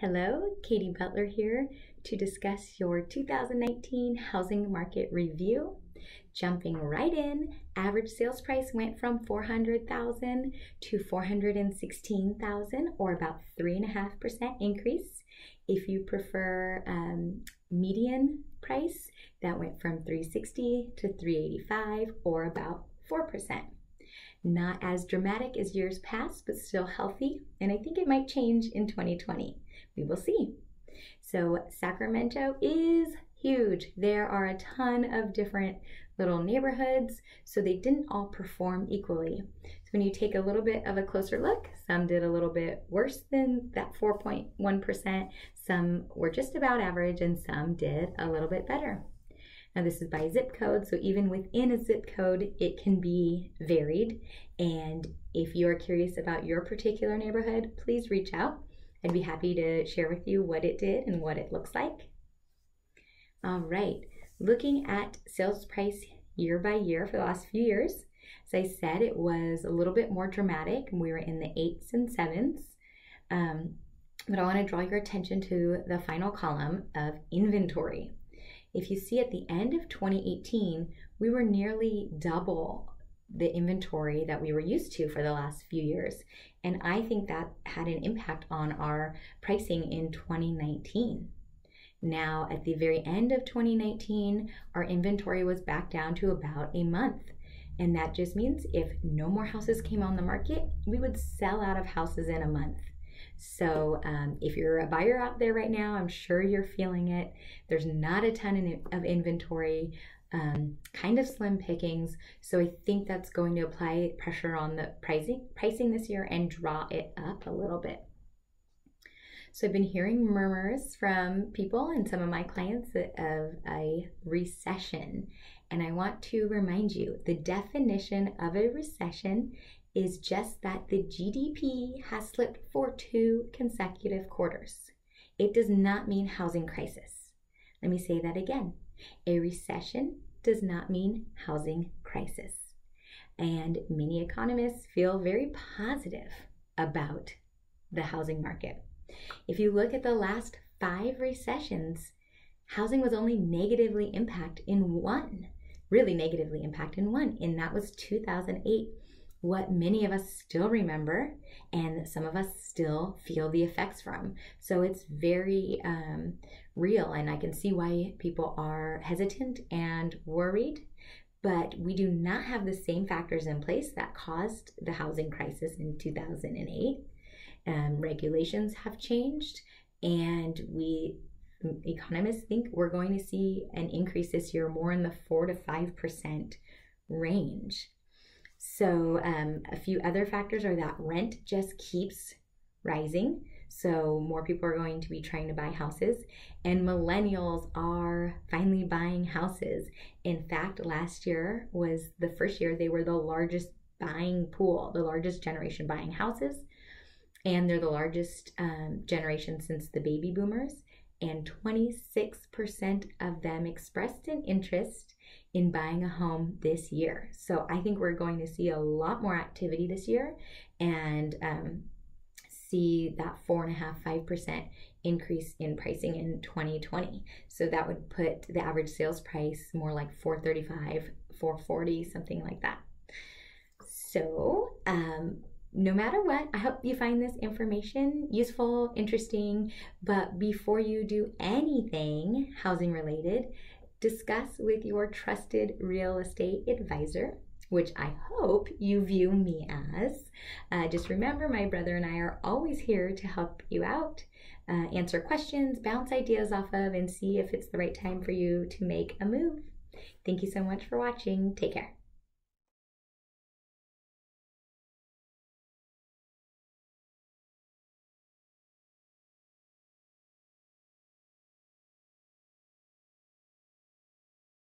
Hello, Katie Butler here to discuss your 2019 housing market review. Jumping right in, average sales price went from 400,000 to 416,000 or about 3.5% increase. If you prefer um, median price, that went from 360 to 385 or about 4%. Not as dramatic as years past, but still healthy, and I think it might change in 2020 we will see. So Sacramento is huge. There are a ton of different little neighborhoods, so they didn't all perform equally. So when you take a little bit of a closer look, some did a little bit worse than that 4.1%, some were just about average, and some did a little bit better. Now this is by zip code, so even within a zip code, it can be varied. And if you are curious about your particular neighborhood, please reach out. I'd be happy to share with you what it did and what it looks like. All right, looking at sales price year by year for the last few years, as I said, it was a little bit more dramatic. We were in the eights and sevens. Um, but I want to draw your attention to the final column of inventory. If you see at the end of 2018, we were nearly double the inventory that we were used to for the last few years. And I think that had an impact on our pricing in 2019. Now, at the very end of 2019, our inventory was back down to about a month. And that just means if no more houses came on the market, we would sell out of houses in a month. So, um, if you're a buyer out there right now, I'm sure you're feeling it. There's not a ton of inventory um, kind of slim pickings. So I think that's going to apply pressure on the pricing pricing this year and draw it up a little bit. So I've been hearing murmurs from people and some of my clients of a recession. And I want to remind you the definition of a recession is just that the GDP has slipped for two consecutive quarters. It does not mean housing crisis. Let me say that again. A recession does not mean housing crisis. And many economists feel very positive about the housing market. If you look at the last five recessions, housing was only negatively impacted in one, really negatively impacted in one, and that was 2008 what many of us still remember and some of us still feel the effects from. So it's very um, real, and I can see why people are hesitant and worried. But we do not have the same factors in place that caused the housing crisis in 2008. Um, regulations have changed, and we economists think we're going to see an increase this year more in the 4 to 5% range. So, um, a few other factors are that rent just keeps rising. So, more people are going to be trying to buy houses, and millennials are finally buying houses. In fact, last year was the first year they were the largest buying pool, the largest generation buying houses, and they're the largest um, generation since the baby boomers. And 26% of them expressed an interest in buying a home this year. So I think we're going to see a lot more activity this year and um, see that four and a half, five percent increase in pricing in 2020. So that would put the average sales price more like 435, 440, something like that. So, um, no matter what, I hope you find this information useful, interesting. But before you do anything housing related, discuss with your trusted real estate advisor, which I hope you view me as. Uh, just remember, my brother and I are always here to help you out, uh, answer questions, bounce ideas off of, and see if it's the right time for you to make a move. Thank you so much for watching. Take care.